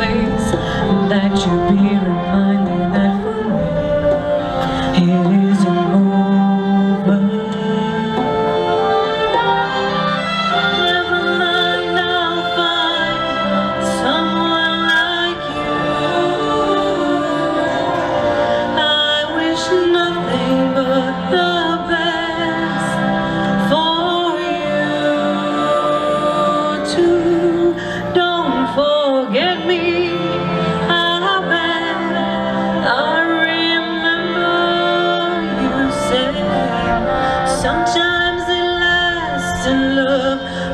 place that you be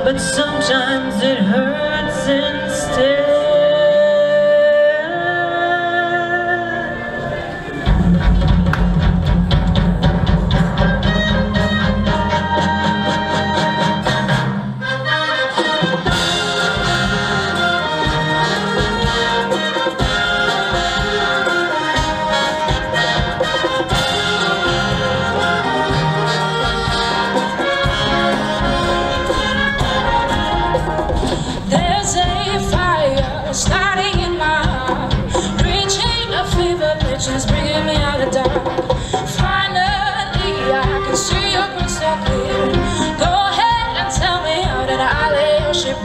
but sometimes it hurts instead. just bringing me out of dark. Finally I can see your crystal clear. Go ahead and tell me how ship